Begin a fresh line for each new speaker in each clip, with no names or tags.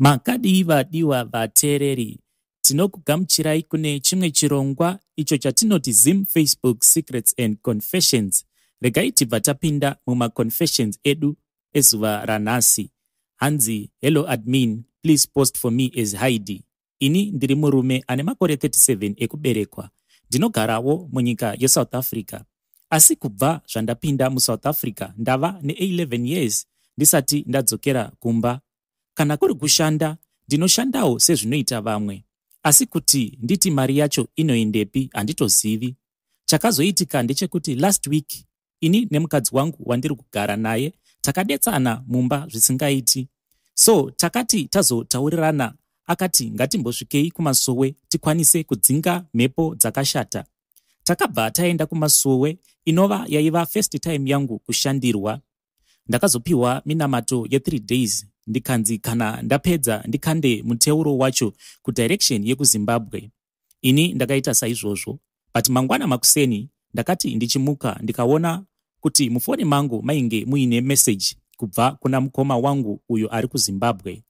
makadii vadiwa vateereri. Tinokugamuchirai kune chimwe chirongwa icho chatinoti zim facebook secrets and confessions. Regai tibva tapinda mumaconfessions edu ezuva ranhasi. Hanzi hello admin. Please post for me as haidi ini ndiri murume ane makore 37 ekuberekwa. Ndinogarawo munyika yesouth africa. Asi kubva zvandapinda musouth africa ndava ne11 years ndisati ndadzokera kumba kana kuri kushanda ndinoshandawo sezvinoita vamwe. Asi kuti nditi mari yacho inoendepi handitozivi. Chakazoitika ndechekuti last week ini nemukadzi wangu wandiri kugara naye takadetsana mumba zvisingaiti. So takati tazotaurirana akati ngatimbosvikei kumasowe tikwanise kudzinga mhepo dzakashata. Takabva taenda kumasowe inova yaiva first time yangu kushandirwa. Ndakazopiwa minamato ye3 days ndikanzi kana ndapedza ndikande muteuro wacho kudirection yekuzimbabwe. Ini ndakaita saizvozvo but mangwana makuseni ndakati ndichimuka ndikaona kuti mufoni mangu mainge muine meseji kubva kuna mukoma wangu uyo ari kuzimbabwe.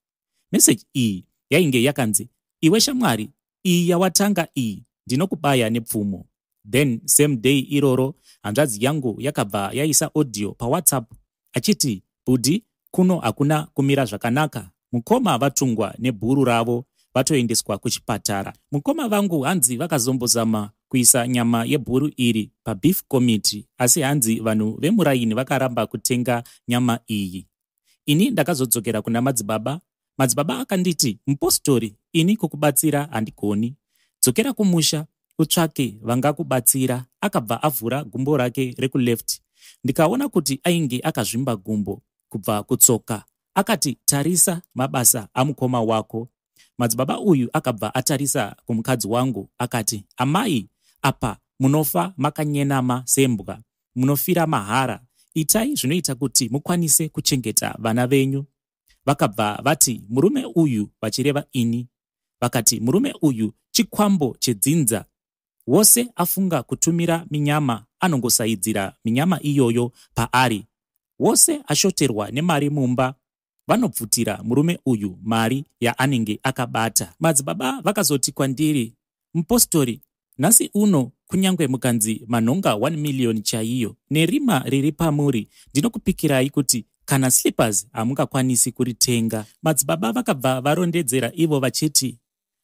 Meseji iyi yainge yakanzi iwe shamwari iyi yawatanga iyi ndinokubaya nepfumo. Then same day iroro hanzvadzi yangu yakabva yaisa audio pawhatsapp achiti budhi kuno hakuna kumira zvakanaka. Mukoma vatungwa nebhuru ravo vatoendeswa kuchipatara. Mukoma vangu hanzi vakazombozama kuisa nyama yebhuru iri pabeef committee asi hanzi vanhu vemuraini vakaramba kutenga nyama iyi. Ini ndakazodzokera kuna madzibaba. Madzibaba akanditi mupostori ini kukubatsira handigoni dzokera kumusha utsvake vangakubatsira. Akabva avhura gumbo rake rekuleft ndikaona kuti ainge akazvimba gumbo kubva kutsoka. Akati tarisa mabasa amukoma wako. Madzibaba uyu akabva atarisa kumukadzi wangu akati amai apa munofa makanyenama sembwa munofira mahara. Itai zvinoita kuti mukwanise kuchengeta vana venyu. Vakabva vati murume uyu vachireva ini. Vakati murume uyu chikwambo chedzinza. Wose afunga kutumira minyama anongosaidzira minyama iyoyo paari wose ashoterwa nemari mumba. Vanobvutira murume uyu mari yaanenge akabata. Madzibaba vakazoti kwandiri mupostori nhasi uno kunyange mukanzi manhonga 1 miriyoni chaiyo nerima riri pamuri ndinokupikirai kuti kana slippers hamungakwanisi kuritenga. Madzibaba vakabva varondedzera ivo vachiti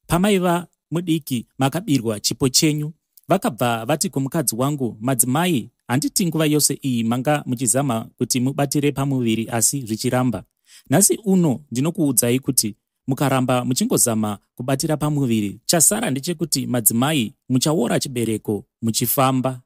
pamaiva mudiki makabirwa chipo chenyu. Vakabva vati kumukadzi wangu madzimai handiti nguva yose iyi manga muchizama kuti mubatire pamuviri asi zvichiramba. Nhasi uno ndinokuudzai kuti mukaramba muchingozama kubatira pamuviri chasara ndechekuti madzimai muchaora chibereko muchifamba.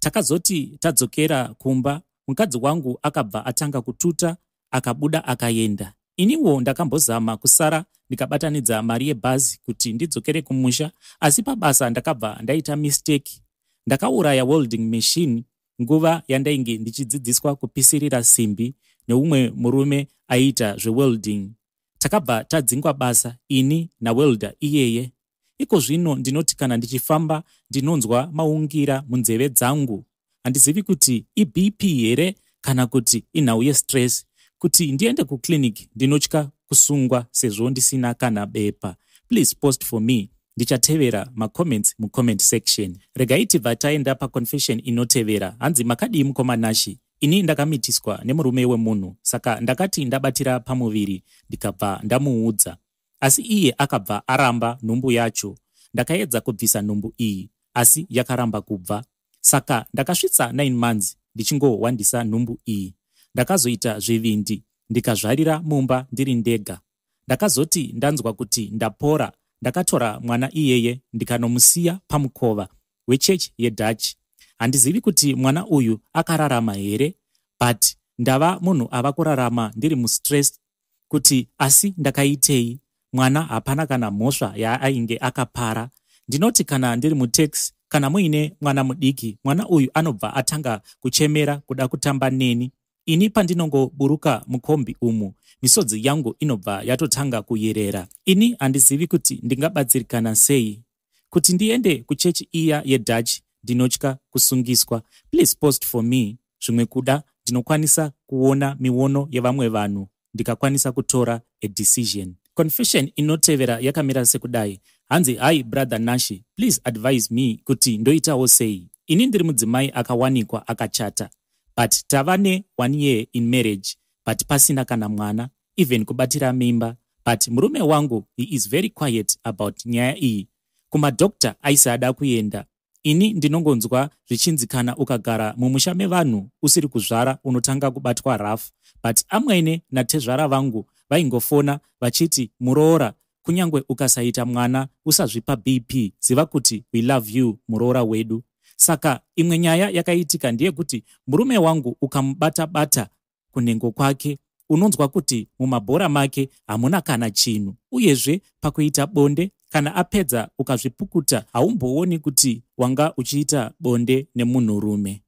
Takazoti tadzokera kumba mukadzi wangu akabva atanga kututa akabuda akaenda iniwo ndakambozama kusara ndikabatanidza mari yebhazi kuti ndidzokere kumusha asi pabasa ndakabva ndaita misteki ndakauraya welding machine nguva yandainge ndichidzidziswa kupisirira simbi neumwe murume aiita zvewelding. Takabva tadzingwa basa ini nawelda iyeye. Iko zvino ndinoti kana ndichifamba ndinonzwa maungira munzeve dzangu handizivi kuti ibp here kana kuti inhau yestress? Kuti ndiende kuclinic ndinotya kusungwa sezvo ndisina kana bepa. Please post for me ndichatevera macomments mucomment section. Regai tibva taenda paconfession inotevera. Hanzi makadii mukomanashi? Ini ndakamitiswa nemurume wemunhu saka ndakati ndabatira pamuviri ndikabva ndamuudza. Asi iye akabva aramba nhumbu yacho. Ndakaedza kubvisa nhumbu iyi asi yakaramba kubva. Saka ndakasvitsa 9 months ndichingohwandisa nhumbu iyi. Ndakazoita zvivindi ndikazvarira mumba ndiri ndega. Ndakazoti ndanzwa kuti ndapora ndakatora mwana iyeye ndikanomusiya pamukova wechechi yedutch. Handizivi kuti mwana uyu akararama here but ndava munhu ava kurarama ndiri mustress kuti asi ndakaitei. Mwana hapana kana mhosva yaainge akapara. Ndinoti kana ndiri mutaxi kana muine mwana mudiki mwana uyu anobva atanga kuchemera kuda kutamba neni. Ini pandinongoburuka mukombi umu misodzi yangu inobva yatotanga kuyerera. Ini handizivi kuti ndingabatsirikana sei. Kuti ndiende kuchechi iya yedutch ndinotya kusungiswa. Please post for me. Zvimwe kuda ndinokwanisa kuona miono yevamwe vanhu. Ndikakwanisa kutora adecision confession inotevera yakamira sekudai. Hanzi hai brother nashi please advise me kuti ndoitawo sei. Ini ndiri mudzimai akawanikwa akachata. But tava ne1 year in marriage but pasina kana mwana even kubatira mimba. But murume wangu he is very quiet about nyaya iyi kumadhokta aisada kuenda ini ndinongonzwa zvichinzi kana ukagara mumusha mevanhu usiri kuzvara unotanga kubatwa rafu. But amwene natezvara vangu vaingofona vachiti muroora kunyange ukasaita mwana usazvipa bp ziva kuti we love you muroora wedu. Saka imwe nyaya yakaitika ndeyekuti murume wangu ukamubata-bata kunhengo kwake unonzwa kuti mumabhora make hamuna kana chinhu. Uyezve pakuita bonde kana apedza ukazvipukuta haumbooni kuti wanga uchiita bonde nemunhurume.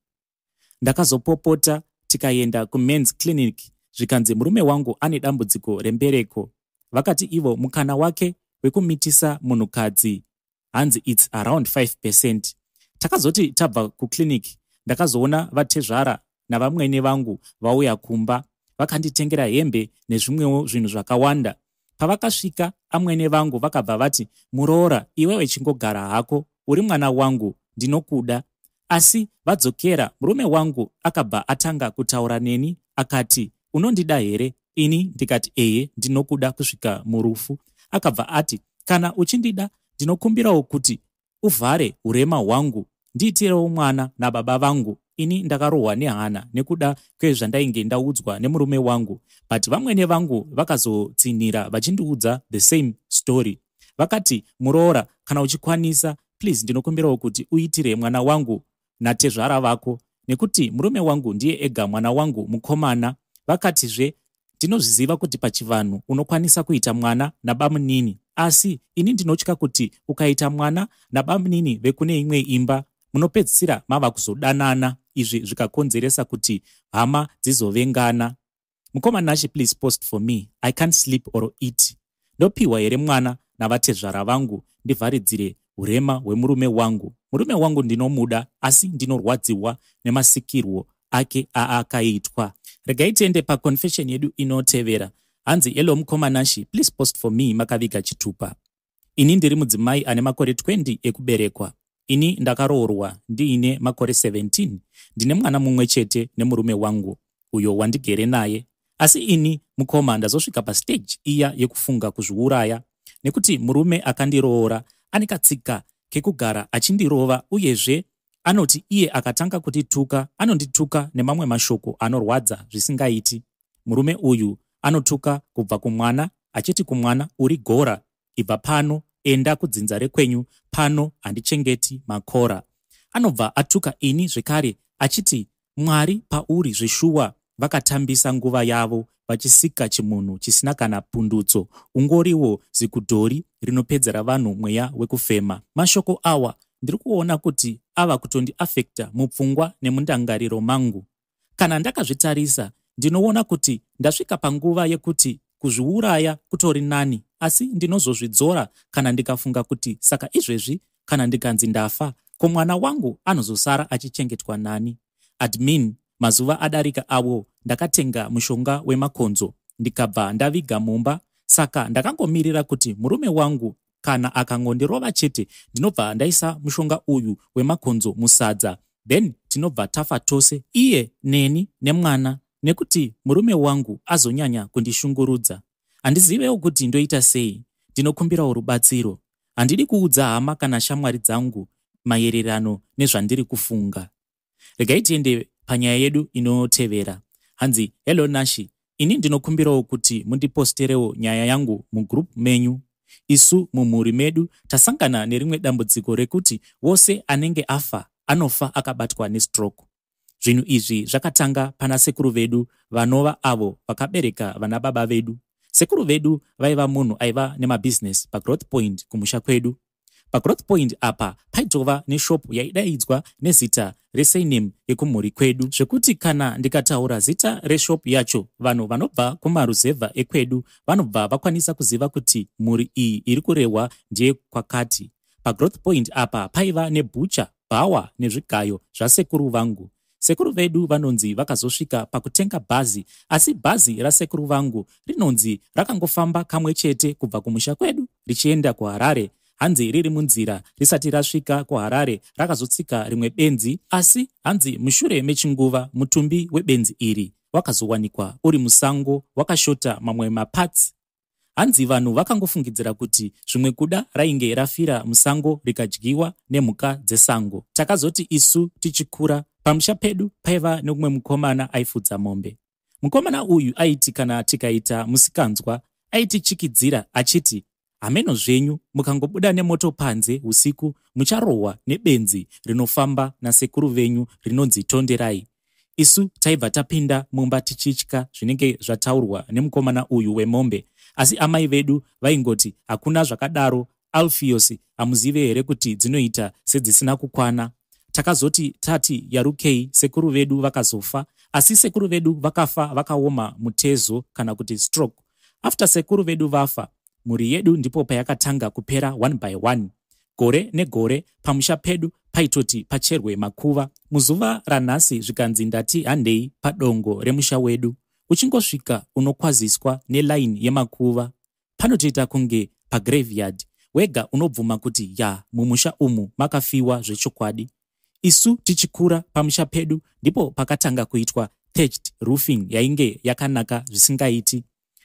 Ndakazopopota tikaenda kumens clinic zvikanzi murume wangu ane dambudziko rembereko. Vakati ivo mukana wake wekumitisa munhukadzi hanzi its around 5 percent. Takazoti tabva kuclinic ndakazoona vatezvara navamwene vangu vauya kumba vakanditengera hembe nezvimwewo zvinhu zvakawanda. Pavakasvika amwene vangu vakabva vati muroora iwewe chingogara hako uri mwana wangu ndinokuda. Asi vadzokera murume wangu akabva atanga kutaura neni akati unondida here? Ini ndikati eye ndinokuda kusvika murufu. Akabva ati kana uchindida ndinokumbirawo kuti uvhare urema hwangu ndiitirewo mwana nababa vangu ini ndakarohwa nehana nekuda kwezvandainge ndaudzwa nemurume wangu. But vamwene vangu vakazotsinhira vachindiudza the same story. Vakati muroora kana uchikwanisa please ndinokumbirawo kuti uitire mwana wangu natezvara vako. Nekuti murume wangu ndiye ega mwana wangu mukomana. Vakatizve ndinozviziva kuti pachivanhu unokwanisa kuita mwana nabamunini. Asi ini ndinotya kuti ukaita mwana nabamunini vekune imwe imba munopedzisira mava kuzodanana izvi zvikakonzeresa kuti hama dzizovengana. Mukomanashi please post for me. I can't sleep or eat. Ndopiwa here mwana navatezvara vangu? Ndivharidzire urema hwemurume wangu. Murume wangu ndinomuda asi ndinorwadziwa nemasikirwo ake aakaitwa. Regai tiende paconfession yedu inotevera. Hanzi elo mukomanashi please post for me. Makaviga chitupa. Ini ndiri mudzimai ane makore 20 ekuberekwa. Ini ndakaroorwa. Ndiine makore 17 ndine mwana mumwe chete nemurume wangu uyo wandigere naye. Asi ini mukoma ndazosvika pastage iya yekufunga kuzviuraya nekuti murume akandiroora ane katsika kekugara achindirova uyezve anoti iye akatanga kutituka anondituka nemamwe mashoko anorwadza zvisingaiti. Murume uyu anotuka kubva kumwana achiti kumwana uri gora ibva pano enda kudzinza rekwenyu pano handichengeti makora. Anobva atuka ini zvekare achiti mwari pauri zvishuwa vakatambisa nguva yavo vachisika chimunhu chisina kana pundutso. Ungoriwo zikudhori rinopedzera vanhu mweya wekufema. Mashoko awa ndiri kuona kuti ava kutondiafekta mupfungwa nemundangariro mangu. Kana ndakazvitarisa ndinoona kuti ndasvika panguva yekuti kuzviuraya kutori nani asi ndinozozvidzora kana ndikafunga kuti saka izvezvi kana ndikanzi ndafa ko mwana wangu anozosara achichengetwa nani? Admin mazuva adarika avo ndakatenga mushonga wemakonzo ndikabva ndaviga mumba. Saka ndakangomirira kuti murume wangu kana akangondirova chete ndinobva ndaisa mushonga uyu wemakonzo musadza. Then tinobva tafa tose iye neni nemwana nekuti murume wangu azonyanya kundishungurudza. Handizivewo kuti ndoita sei ndinokumbirawo rubatsiro. Handidi kuudza hama kana shamwari dzangu maererano nezvandiri kufunga. Regai tiende panyaya yedu inotevera. Hanzi hello nashi ini ndinokumbirawo kuti mundiposterewo nyaya yangu mugrupu menyu. Isu mumhuri medu tasangana nerimwe dambudziko rekuti wose anenge afa anofa akabatwa nestroke. Zvinhu izvi zvakatanga pana sekuru vedu vanova avo vakabereka vana baba vedu. Sekuru vedu vaiva munhu aiva nemabhizinesi pagrowth point kumusha kwedu pagrowth point apa paitova neshopu yaidaidzwa nezita resainem yekumhuri kwedu. Zvekuti kana ndikataura zita reshopu yacho vanhu vanobva kumaruzevha ekwedu vanobva vakwanisa kuziva kuti mhuri iyi iri kurehwa ndeye kwakati. Pagrowth point apa paiva nebhucha bhawa nezvigayo zvasekuru vangu. Sekuru vedu vanonzi vakazosvika pakutenga bhazi asi bhazi rasekuru vangu rinonzi rakangofamba kamwe chete kubva kumusha kwedu richienda kuharare hanzi riri munzira risati rasvika kuharare rakazotsika rimwe benzi asi hanzi mushure mechinguva mutumbi webenzi iri wakazowanikwa uri musango wakashota mamwe mapatsi hanzi vanhu vakangofungidzira kuti zvimwe kuda rainge rafira musango rikadyiwa nemhuka dzesango. Takazoti isu tichikura pamusha pedu paiva neumwe mukomana aifudza mombe. Mukomana uyu aiti kana tikaita musikanzwa aitichikidzira achiti hameno zvenyu mukangobuda nemoto panze usiku mucharohwa nebenzi rinofamba nasekuru venyu rinonzi tonderai. Isu taibva tapinda mumba tichitya zvinenge zvataurwa nemukomana uyu wemombe. Asi amai vedu vaingoti hakuna zvakadaro. Alfios hamuzive here kuti dzinoita sedzisina kukwana? Takazoti tati yarukei. Sekuru vedu vakazofa. Asi sekuru vedu vakafa vakaoma mutezo kana kuti stroke. After sekuru vedu vafa mhuri yedu ndipo payakatanga kupera one by one. Gore negore pamusha pedu paitoti pacherwe makuva. Muzuva ranhasi zvikanzi ndati handei padongo remusha wedu. Uchingosvika unokwaziswa nelaini yemakuva. Panotoita kunge pagraveyard wega unobvuma kuti ya mumusha umu makafiwa zvechokwadi. Isu tichikura pamusha pedu ndipo pakatanga kuitwa thatched roofing yainge yakanaka zvisingaiti.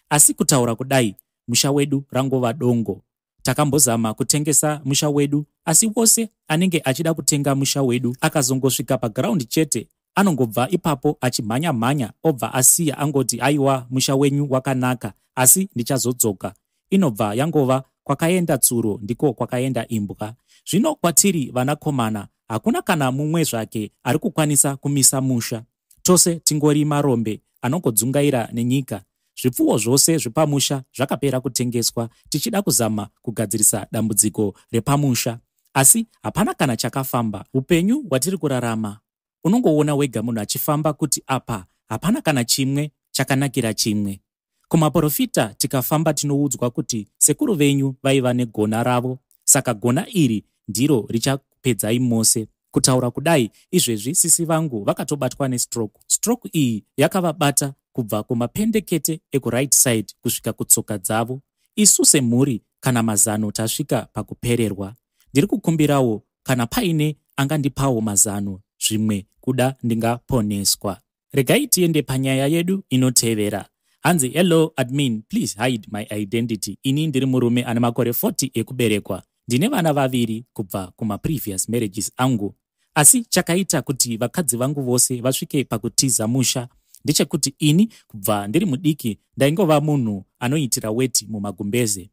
Asi kutaura kudai musha wedu rangova dongo. Takambozama kutengesa musha wedu asi wose anenge achida kutenga musha wedu akazongosvika pagiraundi chete anongobva ipapo achimhanya-mhanya obva asiya angoti aiwa musha wenyu wakanaka asi ndichazodzoka. Inobva yangova kwakaenda tsuro ndiko kwakaenda imbwa. Zvino kwatiri vanakomana hakuna kana mumwe zvake ari kukwanisa kumisa musha. Tose tingori marombe anongodzungaira nenyika zvipfuwo zvose zvepamusha zvakapera kutengeswa tichida kuzama kugadzirisa dambudziko repamusha. Asi hapana kana chakafamba. Upenyu hwatiri kurarama. Unongoona wega munhu achifamba kuti apa hapana kana chimwe chakanakira chimwe. Kumaprofita tikafamba tinoudzwa kuti sekuru venyu vaiva negona ravo. Saka gona iri ndiro richapedzai mose. Kutaura kudai izvezvi sisi vangu vakatobatwa nestroke. Stroke iyi yakavabata kubva kumapendekete ekuright side kusvika kutsoka dzavo. Isu semhuri kana mazano tasvika pakupererwa. Ndiri kukumbirawo kana paine angandipawo mazano zvimwe kuda ndingaponeswa. Regai tiende panyaya yedu inotevera. Hanzi hello admin please hide my identity. Ini ndiri murume ane makore 40 ekuberekwa. Ndine vana vaviri kubva kumaprevious marriages angu. Asi chakaita kuti vakadzi vangu vose vasvike pakutiza musha ndechekuti ini kubva ndiri mudiki ndaingova munhu anoitira weti mumagumbeze.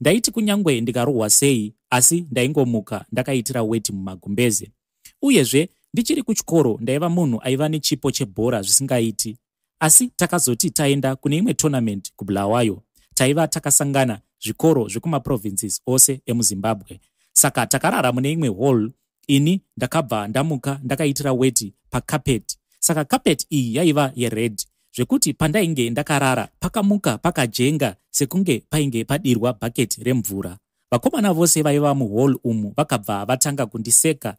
Ndaiti kunyange ndikarohwa sei asi ndaingomuka ndakaitira weti mumagumbeze. Uyezve ndichiri kuchikoro ndaiva munhu aiva nechipo chebhora zvisingaiti asi takazoti taenda kune imwe tournament kubulawayo taiva takasangana zvikoro zvekumaprovinces ose emuzimbabwe. Saka takarara mune imwe hall ini ndakabva ndamuka ndakaitira weti pakapeti saka kapeti iyi yaiva yered zvekuti pandainge ndakarara pakamuka pakajenga sekunge painge padirwa bhaketi remvura. Vakomana vose vaiva muhall umu vakabva vatanga kundiseka.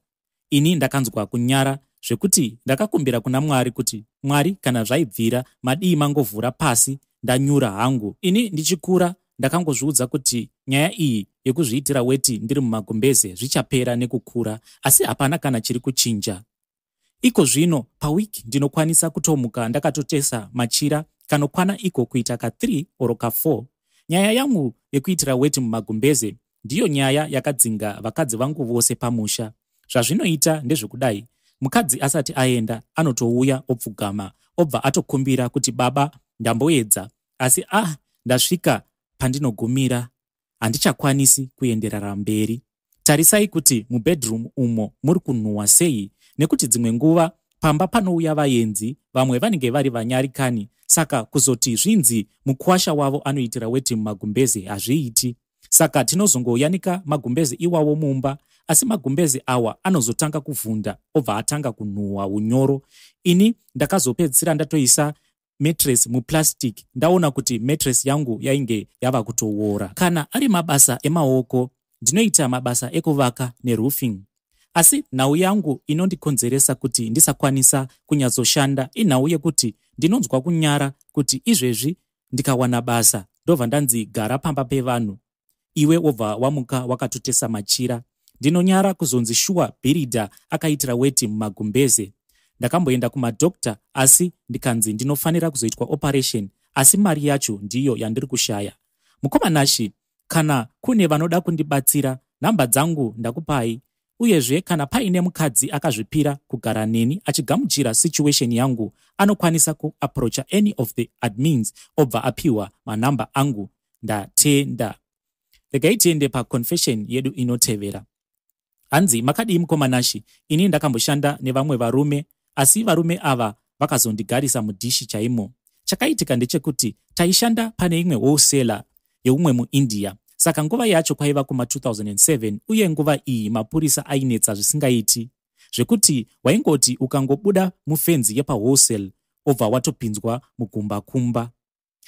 Ini ndakanzwa kunyara zvekuti ndakakumbira kuna mwari kuti mwari kana zvaibvira madii mangovhura pasi? Ndanyura hangu. Ini ndichikura ndakangozviudza kuti nyaya iyi yekuzviitira weti ndiri mumagumbeze zvichapera nekukura asi hapana kana chiri kuchinja iko zvino pawiki ndinokwanisa kutomuka ndakatotesa machira kanokwana iko kuita ka3 oro ka4 nyaya yangu yekuitira weti mumagumbeze ndiyo nyaya yakadzinga vakadzi vangu vose pamusha. Zvazvinoita ndezvekudai mukadzi asati aenda anotouya opfugama obva atokumbira kuti baba ndamboedza. Asi ah ndasvika pandinogumira. Handichakwanisi kuenderera mberi. Tarisai kuti mubhedroom umo muri kunhuhwa sei nekuti dzimwe nguva pamba panouya vaenzi vamwe vanenge vari vanyarikani. Saka kuzoti zvinzi mukwasha wavo anoitira weti mumagumbeze hazviiti. Saka tinozongoyanika magumbeze iwawo mumba asi magumbeze awa anozotanga kuvhunda obva atanga kunhuhwa unyoro. Ini ndakazopedzisira ndatoisa metres muplastic ndaona kuti metres yangu yainge yava kutoora. Kana ari mabasa emaoko ndinoita mabasa ekuvaka neroofing asi nhau yangu inondikonzeresa kuti ndisakwanisa kunyatsoshanda inhau yekuti ndinonzwa kunyara kuti izvezvi ndikawana basa ndobva ndanzi gara pamba pevanhu. Iwe wobva wamuka wakatotesa machira. Ndinonyara kuzonzi shuwa bhiridha akaitira weti mumagumbeze. Ndakamboenda kumadhokta asi ndikanzi ndinofanira kuzoitwa operation asi mari yacho ndiyo yandiri kushaya. Mukomanashi kana kune vanoda kundibatsira nhamba dzangu ndakupai uyezve kana paine mukadzi akazvipira kugara neni achigamuchira situation yangu anokwanisa kuaprocha any of the admins obva apiwa manhamba angu. Ndatenda. Regai tiende paconfession yedu inotevera. Hanzi makadii mukomanashi? Ini ndakamboshanda nevamwe varume asi varume ava vakazondigarisa mudhishi chaimo. Chakaitika ndechekuti taishanda pane imwe wholesela yeumwe muindia saka nguva yacho kwaiva kuma2007 uye nguva iyi mapurisa ainetsa zvisingaiti zvekuti waingoti ukangobuda mufenzi yepawholesale obva watopinzwa mugumbakumba.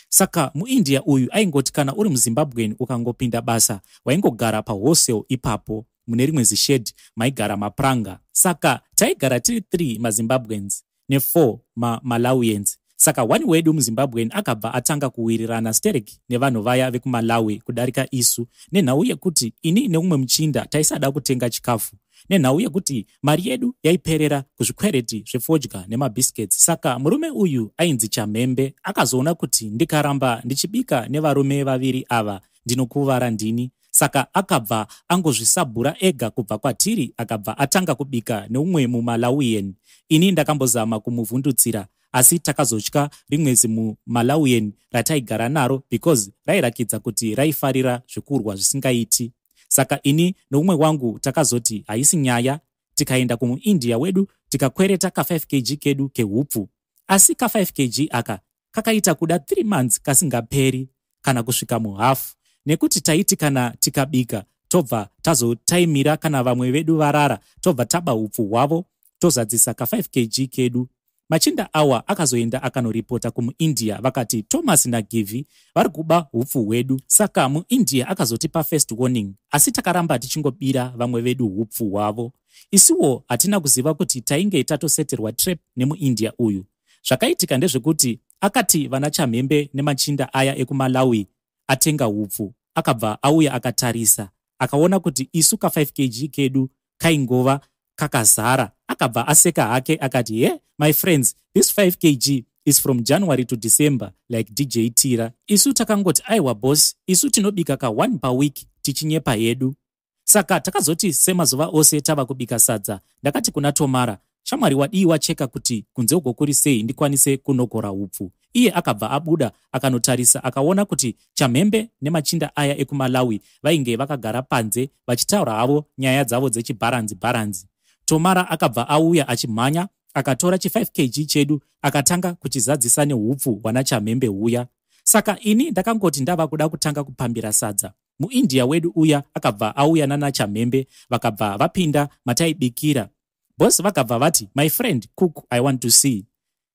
Saka muindia uyu aingoti kana uri muzimbabwen ukangopinda basa waingogara pawholesale ipapo mune rimwe zishedhi maigara mapuranga saka taigara tiri 3 mazimbabwens ne4 mamalawians saka wani wedu muzimbabwen akabva atanga kuwirirana sterek nevanhu vaya vekumalawi kudarika isu nenhau yekuti ini neumwe muchinda taisada kutenga chikafu nenhau yekuti mari yedu yaiperera kuzvikwereti zvefodya nemabhiskets saka murume uyu ainzi chamhembe akazoona kuti ndikaramba ndichibika nevarume vaviri ava ndinokuvara ndini. Saka akabva angozvisabhura ega kubva kwatiri akabva atanga kubika neumwe mumalawian. Ini ndakambozama kumuvhundutsira asi takazotya rimwezi mumalawian rataigara naro because rairakidza kuti raifarira zvekurwa zvisingaiti. Saka ini noumwe wangu takazoti haisi nyaya tikaenda kumuindia wedu tikakwereta ka5 kg kedu keupfu asi ka5 kg aka kakaita kuda 3 months kasingaperi kana kusvika muhafu nekuti taiti kana tikabika tobva tazotaimira kana vamwe vedu varara tobva taba upfu hwavo tozadzisa ka5 kg kedu machinda awa akazoenda akanoripota kumuindia. Vakati thomas nagivhi vari kuba upfu hwedu. Saka muindia akazotipa first warning asi takaramba tichingobira vamwe vedu upfu hwavo. Isuwo hatina kuziva kuti tainge tatoseterwa trap nemuindia uyu. Zvakaitika ndezvekuti akati vana chamhembe nemachinda aya ekumalawi atenga upfu akabva auya akatarisa akaona kuti isu ka5 kg kedu kaingova kakazara. Akabva aseka hake akati he my friends this 5 kg is from january to december like dj tira. Isu takangoti aiwa boss isu tinobika ka1 paweek tichinyepa yedu saka takazoti semazuva ose tava kubika sadza. Ndakati kuna tomara shamwari wadii wacheka kuti kunze uko kuri sei ndikwanise kunogora upfu. Iye akabva abuda akanotarisa akaona kuti chamhembe nemachinda aya ekumalawi vainge vakagara panze vachitaura havo nyaya dzavo dzechibharanzi bharanzi tomara akabva auya achimhanya akatora chi5 kg chedu akatanga kuchizadzisa neupfu hwana chamhembe huya. Saka ini ndakangoti ndava kuda kutanga kupambira sadza. Muindia wedu uya akabva auya nana chamhembe vakabva vapinda mataibikira. Bos vakabva vati my friend cook i want to see.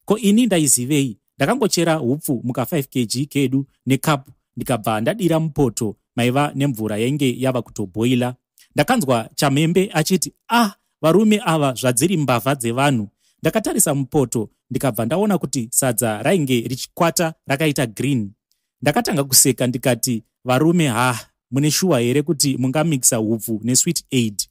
Ko ini ndaizivei? Ndakangochera upfu muka5 kg kedu nekapu ndikabva ndadira mupoto maiva nemvura yainge yava kutobhoila ndakanzwa chamhembe achiti ah varume ava zvadziri mbavha dzevanhu. Ndakatarisa mupoto ndikabva ndaona kuti sadza rainge richikwata rakaita green. Ndakatanga kuseka ndikati varume ha mune shuwa here kuti mungamikisa upfu nesweet aid?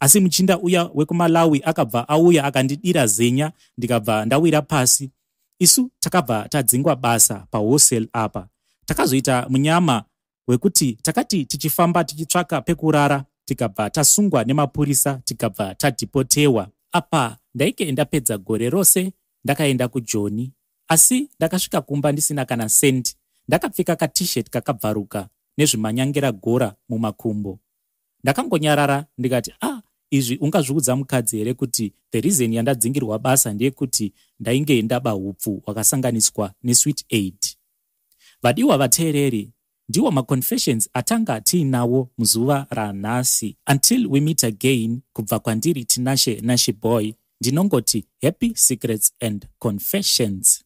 Asi muchinda uya wekumalawi akabva auya akandidira zenya ndikabva ndawira pasi. Isu takabva tadzingwa basa pahosel apa. Takazoita munyama wekuti takati tichifamba tichitsvaka pekurara tikabva tasungwa nemapurisa tikabva tadhipotewa. Apa ndaike ndapedza gore rose ndakaenda kujoni. Asi ndakasvika kumba ndisina kana sendi. Ndakapfeka katishet kakabvaruka nezvimanyangera gora mumakumbo. Ndakangonyarara ndikati ah izvi ungazviudza mukadzi here kuti the reason yandadzingirwa basa ndeyekuti ndainge ndaba upfu hwakasanganiswa nesweet aid? Vadiwa vateereri ndiwo maconfessions atanga tiinawo muzuva ranhasi until we meet again kubva kwandiri tinashe nashe boy ndinongoti happy secrets and confessions